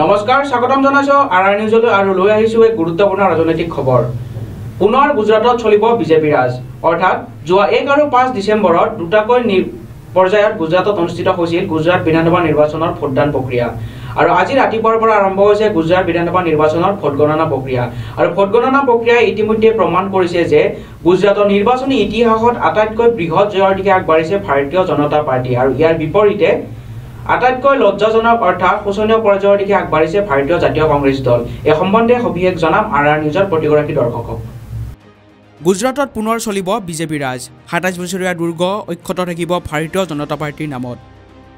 নমস্কাৰ স্বাগতম জনাইছোঁ আৰ আৰ নিউজলৈ আৰু লৈ আহিছোঁ এক গুৰুত্বপূৰ্ণ ৰাজনৈতিক খবৰ। পুনৰ গুজৰাটত চলিব বিজেপি ৰাজ। অৰ্থাৎ যোৱা এক আৰু পাঁচ ডিচেম্বৰত দুটাকৈ পৰ্যায়ত গুজৰাটত অনুষ্ঠিত হৈছিল গুজৰাট বিধানসভা নিৰ্বাচনৰ ভোটদান প্ৰক্ৰিয়া। আৰু আজি ৰাতিপুৱাৰ পৰা আৰম্ভ হৈছে গুজৰাট বিধানসভা নিৰ্বাচনৰ ভোট গণনা প্ৰক্ৰিয়া। আৰু ভোট গণনা প্ৰক্ৰিয়াই ইতিমধ্যে প্ৰমাণ কৰিছে যে গুজৰাটৰ নিৰ্বাচনী ইতিহাসত আটাইতকৈ বৃহৎ জয়ৰ দিশে আগবাঢ়িছে ভাৰতীয় জনতা পাৰ্টী। আৰু ইয়াৰ বিপৰীতে আটাইতকৈ লজ্জাজনক অৰ্থাৎ শোচনীয় পৰ্যায়ৰ দিশে আগবাঢ়িছে ভাৰতীয় জাতীয় কংগ্ৰেছ দল। এই সম্বন্ধে সবিশেষ জনাম আৰ আৰ নিউজৰ প্ৰতিগৰাকী দৰ্শকক। গুজৰাটত পুনৰ চলিব বিজেপি ৰাজ। সাতাইছ বছৰীয়া দুৰ্গ অক্ষত থাকিব ভাৰতীয় জনতা পাৰ্টীৰ নামত।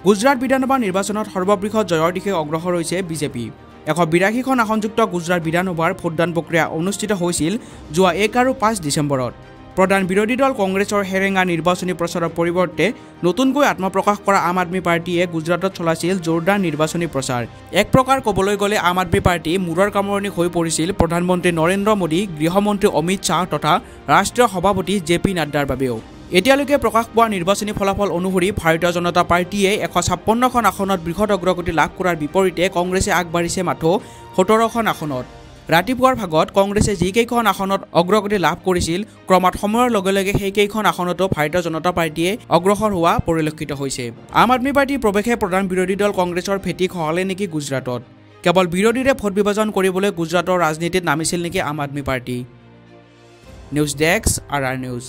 গুজৰাট বিধানসভা নিৰ্বাচনত সৰ্ববৃহৎ জয়ৰ দিশে অগ্ৰসৰ হৈছে বিজেপি। এশ বিৰাশীখন আসনযুক্ত গুজৰাট বিধানসভাৰ ভোটদান প্ৰক্ৰিয়া অনুষ্ঠিত হৈছিল যোৱা এক আৰু পাঁচ ডিচেম্বৰত। প্ৰধান বিৰোধী দল কংগ্ৰেছৰ সেৰেঙা নিৰ্বাচনী প্ৰচাৰৰ পৰিৱৰ্তে নতুনকৈ আত্মপ্ৰকাশ কৰা আম আদমী পাৰ্টীয়ে গুজৰাটত চলাইছিল জোৰদাৰ নিৰ্বাচনী প্ৰচাৰ। এক প্ৰকাৰ ক'বলৈ গ'লে আম আদমী পাৰ্টী মূৰৰ কামৰণি হৈ পৰিছিল প্ৰধানমন্ত্ৰী নৰেন্দ্ৰ মোদী গৃহমন্ত্ৰী অমিত শ্বাহ তথা ৰাষ্ট্ৰীয় সভাপতি জে পি নাড্ডাৰ বাবেও। এতিয়ালৈকে প্ৰকাশ পোৱা নিৰ্বাচনী ফলাফল অনুসৰি ভাৰতীয় জনতা পাৰ্টীয়ে এশ ছাপন্নখন আসনত বৃহৎ অগ্ৰগতি লাভ কৰাৰ বিপৰীতে কংগ্ৰেছে আগবাঢ়িছে মাথো সোতৰখন আসনত। ৰাতিপুৱাৰ ভাগত কংগ্ৰেছে যিকেইখন আসনত অগ্ৰগতি লাভ কৰিছিল ক্ৰমাৎ সময়ৰ লগে লগে সেইকেইখন আসনতো ভাৰতীয় জনতা পাৰ্টীয়ে অগ্ৰসৰ হোৱা পৰিলক্ষিত হৈছে। আম আদমী পাৰ্টীৰ প্ৰৱেশে প্ৰধান বিৰোধী দল কংগ্ৰেছৰ ভেটি খহালে নেকি গুজৰাটত। কেৱল বিৰোধীৰে ভোট বিভাজন কৰিবলৈ গুজৰাটৰ ৰাজনীতিত নামিছিল নেকি Aam Aadmi Party. News desk R R news.